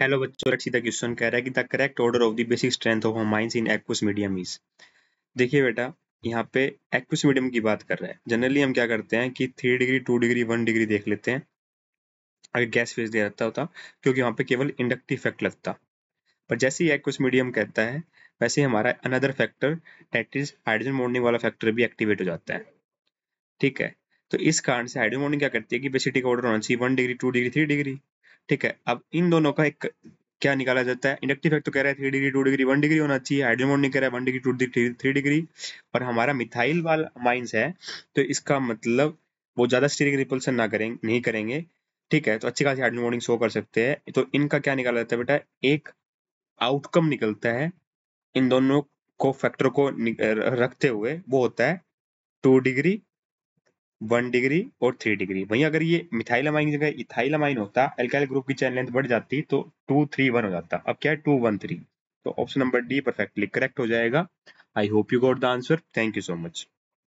Hello बच्चों let's question कह रहा है कि the correct order of the basic strength of mines in aqueous medium is देखिए बेटा, यहाँ पे एक्वस मीडियम की बात कर रहा है। जनरली हम क्या करते हैं कि three degree two degree one degree देख लेते हैं। अगर गैस फ़ेज़ दे रहता होता, क्योंकि वहाँ पे केवल इंडक्टिव इफ़ेक्ट लगता। पर जैसे ही एक्वस मीडियम कहता है, वैसे हमारा another factor that is hydrogen bonding वाला फैक्टर भी एक्टिवेट हो जाता है। ठीक है? तो इस कारण से हाइड्रोजन मॉर्निंग क्या करती है कि बेसिटी का ऑर्डर होना चाहिए। One degree two degree three degree ठीक है, अब इन दोनों का एक क्या निकाला जाता है? इंडक्टिव फैक्ट तो कह रहा है three degree two degree one degree होना चाहिए। हाइड्रोमोन नहीं कह रहा है one degree two degree three degree और हमारा मिथाइल वाला माइंस है तो इसका मतलब वो ज़्यादा स्टीरिक रिपल्सन ना करेंगे नहीं करेंगे। ठीक है तो अच्छी खासी हाइड्रोमोनिंग शो कर सकते हैं। तो इनका क्या निकाला जाता है बेटा? एक आउटकम निकलता है इन दोनों को फैक्टर को रखते हुए, वो होता है टू डिग्री वन डिग्री और थ्री डिग्री। वहीं अगर ये मिथाइलामाइन की जगह इथाइल अमाइन होता एल्काइल ग्रुप की चैन लेंथ बढ़ जाती तो टू थ्री वन हो जाता। अब क्या है? टू वन थ्री तो option number D perfectly correct हो जाएगा। I hope you got the answer thank you so much